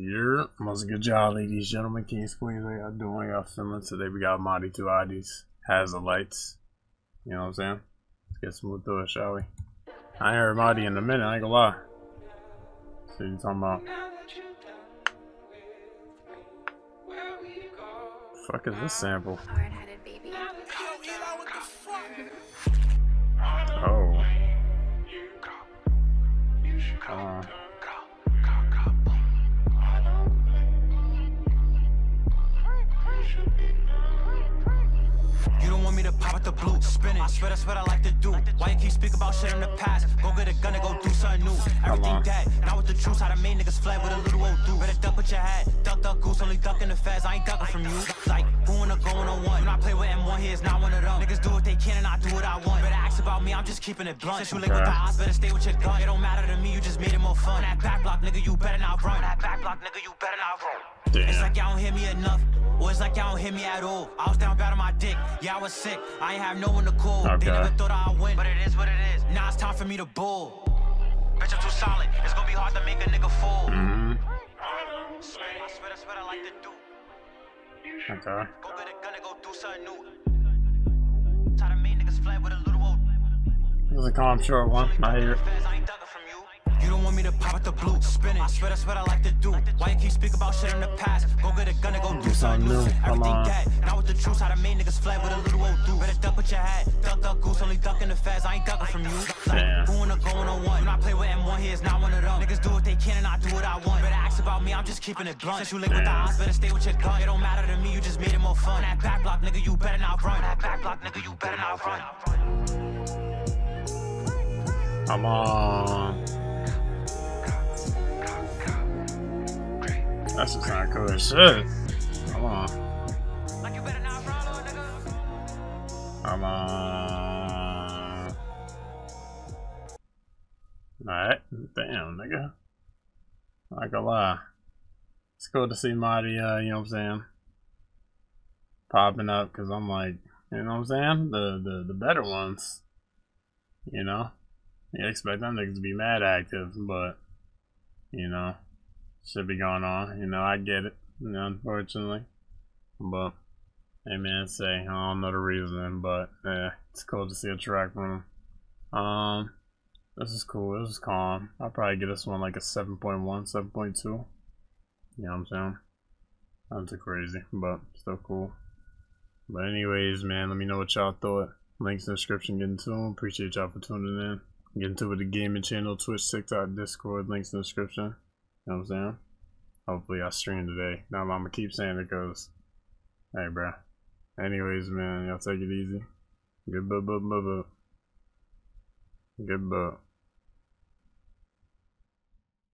Yeah, most good job, ladies, gentlemen, kings, queens. How y'all doing? Y'all? Today we got Mhady2Hottie, has the lights. You know what I'm saying? Let's get smooth through it, shall we? I ain't heard Mhady in a minute, I ain't gonna lie. So you talking about? Fuck is this sample? You don't want me to pop at the blue, spin it. I swear that's what I like to do. Why you keep speak about shit in the past? Go get a gun and go do something new. Everything dead, not with the truth. How the main niggas fled with a little old dude. Better duck with your head. Duck, duck, goose, only ducking the feds. I ain't ducking from you. Like, going or going on one. Do not play with M1, he is not one of them. Niggas do what they can and I do what I want. Better ask about me, I'm just keeping it blunt. Since you link with the odds, better stay with your gun. It don't matter to me, you just made it more fun. That back block, nigga, you better not run. That back block, nigga, you better not run. It's Damn. like y'all don't hear me enough. Or it's like y'all don't hear me at all. I was down bad on my dick. Yeah, I was sick. I ain't have no one to call. Okay. They never thought I'd win. But it is what it is. Now it's time for me to bull. Bitch, I'm too solid. It's gonna be hard to make a nigga fall. hmm I swear, that's what I like to do. Okay. Go get a gun and go do something new. Try to make niggas fled with a little old. This is a calm short one. I hear it. I ain't ducking from you. You don't want me to pop at the blue, spin it. I swear that's what I like to do. Why speak shit in the past? Go get a gun and go do something Everything dead, not with the truth. How the main niggas fled with a little old dude. Better duck with your head. Duck, duck, goose, only ducking the feds. I ain't ducking from you. Like, going or going on one. Do not play with M1, he is not one of them. Niggas do what they can and I do what I want. Better ask about me, I'm just keeping it blunt. Since you link with the odds, better stay with your gun. It don't matter to me, you just made it more fun. That back block, nigga, you better not run. That back block, nigga, you better not run. Come on. That's just not cool as shit. Come on. Like you better not run, little nigga. Come on. Alright. Damn, nigga. Not gonna lie. It's cool to see Mhady, uh, you know what I'm saying? Popping up, because I'm like, you know what I'm saying? The, the, the better ones. You know? You expect them niggas to be mad active, but, you know, should be going on. You know, I get it, you know, unfortunately. But, Hey man, say I don't know the reason, but yeah, it's cool to see a track from him. Um, this is cool. This is calm. I'll probably give this one like a 7.1, 7.2. You know what I'm saying? Not too crazy, but still cool. But anyways, man, let me know what y'all thought. Links in the description. Get into them. Appreciate y'all for tuning in. Get into it with the gaming channel, Twitch, TikTok, Discord. Links in the description. You know what I'm saying? Hopefully I stream today. Now I'm gonna keep saying it because, hey, bruh. Anyways, man, y'all take it easy. Good buh buh buh buh. Good buh.